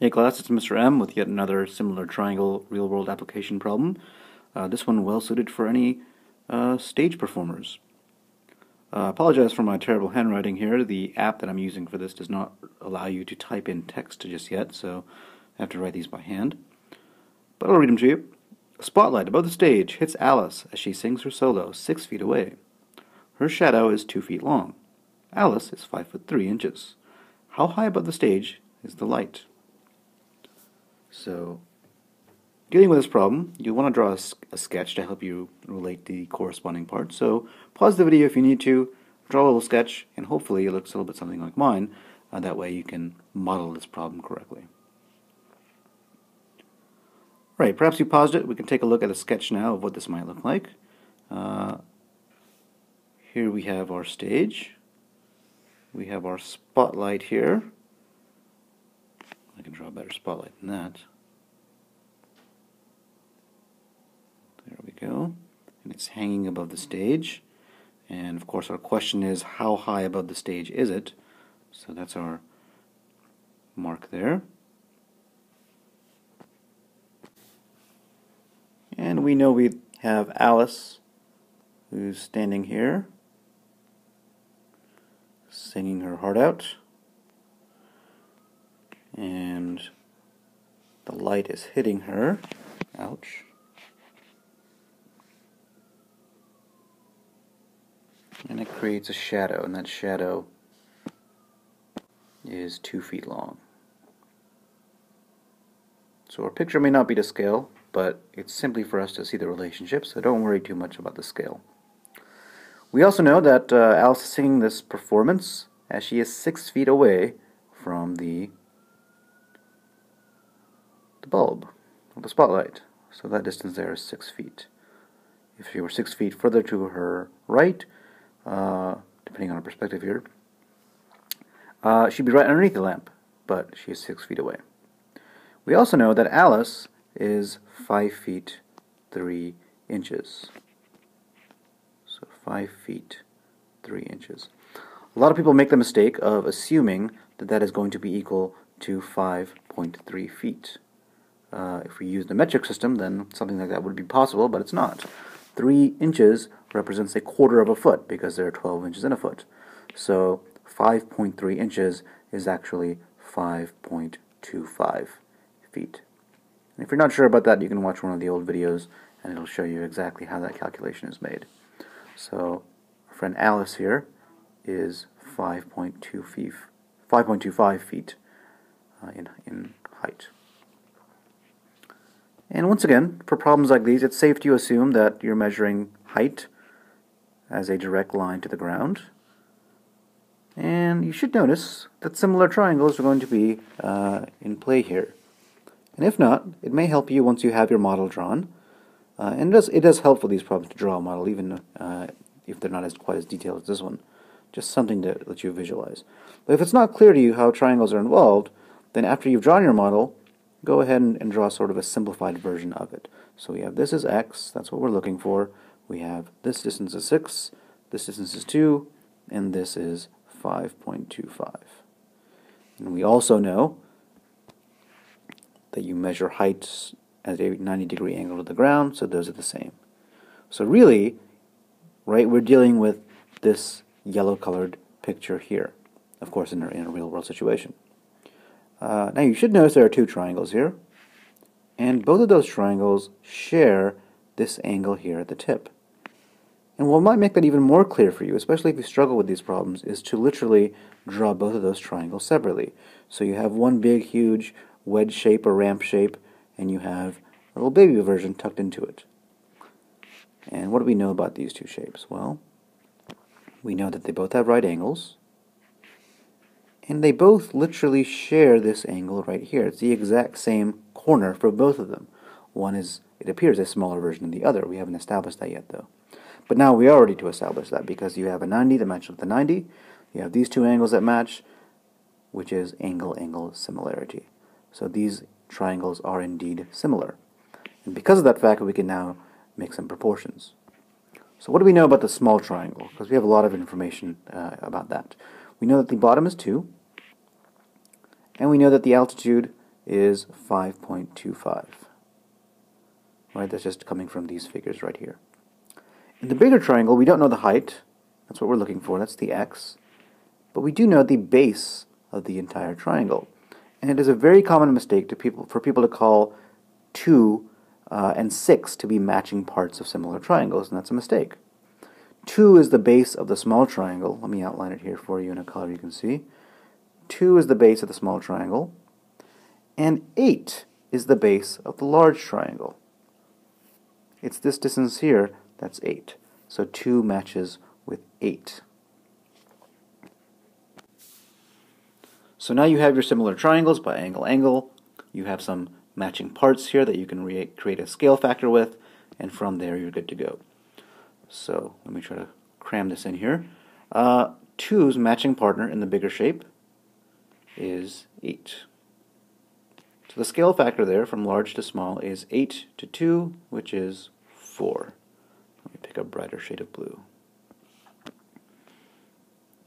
Hey class, it's Mr. M with yet another similar triangle real-world application problem. Uh, this one well suited for any uh, stage performers. Uh, apologize for my terrible handwriting here. The app that I'm using for this does not allow you to type in text just yet, so I have to write these by hand. But I'll read them to you. A spotlight above the stage hits Alice as she sings her solo six feet away. Her shadow is two feet long. Alice is five foot three inches. How high above the stage is the light? So, dealing with this problem, you want to draw a, a, sketch to help you relate the corresponding parts. So, pause the video if you need to, draw a little sketch, and hopefully it looks a little bit something like mine. Uh, that way you can model this problem correctly. Right, perhaps you paused it. We can take a look at a sketch now of what this might look like. Uh, here we have our stage. We have our spotlight here. I can draw a better spotlight than that. There we go. And it's hanging above the stage. And of course our question is how high above the stage is it? So that's our mark there. And we know we have Alice who's standing here singing her heart out and the light is hitting her. Ouch. And it creates a shadow, and that shadow is two feet long. So our picture may not be to scale, but it's simply for us to see the relationship, so don't worry too much about the scale. We also know that uh, Alice is singing this performance as she is six feet away from the the bulb, the spotlight. So that distance there is six feet. If she were six feet further to her right, uh, depending on her perspective here, uh, she'd be right underneath the lamp, but she is six feet away. We also know that Alice is five feet three inches. So five feet three inches. A lot of people make the mistake of assuming that that is going to be equal to 5.3 feet. Uh, if we use the metric system, then something like that would be possible, but it's not. 3 inches represents a quarter of a foot because there are 12 inches in a foot. So 5.3 inches is actually 5.25 feet. And if you're not sure about that, you can watch one of the old videos and it'll show you exactly how that calculation is made. So our friend Alice here is 5.2 feet, 5.25 feet uh, in, in height. And once again, for problems like these, it's safe to assume that you're measuring height as a direct line to the ground. And you should notice that similar triangles are going to be uh, in play here. And if not, it may help you once you have your model drawn. Uh, and it does, it does help for these problems to draw a model, even uh, if they're not as quite as detailed as this one. Just something to let you visualize. But if it's not clear to you how triangles are involved, then after you've drawn your model, go ahead and, and draw sort of a simplified version of it. So we have this is x, that's what we're looking for. We have this distance is 6, this distance is 2, and this is 5.25. And we also know that you measure heights at a 90 degree angle to the ground, so those are the same. So really, right, we're dealing with this yellow colored picture here, of course in a, in a real world situation. Uh, now you should notice there are two triangles here, and both of those triangles share this angle here at the tip. And what might make that even more clear for you, especially if you struggle with these problems, is to literally draw both of those triangles separately. So you have one big, huge wedge shape or ramp shape, and you have a little baby version tucked into it. And what do we know about these two shapes? Well, we know that they both have right angles, and they both literally share this angle right here. It's the exact same corner for both of them. One is, it appears, a smaller version of the other. We haven't established that yet, though. But now we are ready to establish that because you have a 90 that matches with a 90. You have these two angles that match, which is angle-angle similarity. So these triangles are indeed similar. And because of that fact, we can now make some proportions. So what do we know about the small triangle? Because we have a lot of information uh, about that. We know that the bottom is 2, and we know that the altitude is 5.25. Right, that's just coming from these figures right here. In the bigger triangle, we don't know the height. That's what we're looking for. That's the x. But we do know the base of the entire triangle. And it is a very common mistake to people for people to call 2 uh, and 6 to be matching parts of similar triangles, and that's a mistake. 2 is the base of the small triangle. Let me outline it here for you in a color you can see. 2 is the base of the small triangle, and 8 is the base of the large triangle. It's this distance here that's 8. So 2 matches with 8. So now you have your similar triangles by angle angle. You have some matching parts here that you can create a scale factor with, and from there you're good to go. So let me try to cram this in here. Uh, 2's matching partner in the bigger shape is 8. So the scale factor there from large to small is 8 to 2, which is 4. Let me pick a brighter shade of blue.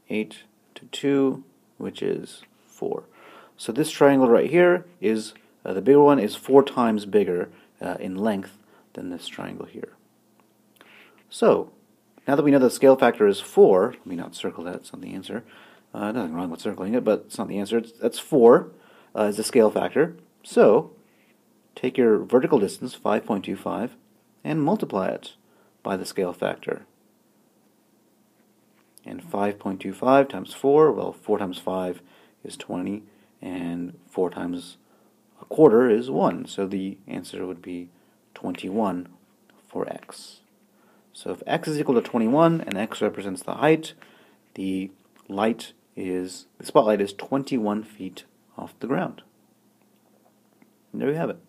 8 to 2, which is 4. So this triangle right here is, uh, the bigger one is 4 times bigger uh, in length than this triangle here. So, now that we know the scale factor is 4, let me not circle that, it's not the answer. Uh, nothing wrong with circling it, but it's not the answer. It's, that's 4 uh, is the scale factor. So, take your vertical distance, 5.25, and multiply it by the scale factor. And 5.25 times 4, well, 4 times 5 is 20, and 4 times a quarter is 1. So the answer would be 21 for x. So if x is equal to 21 and x represents the height, the light is the spotlight is 21 feet off the ground. And there we have it.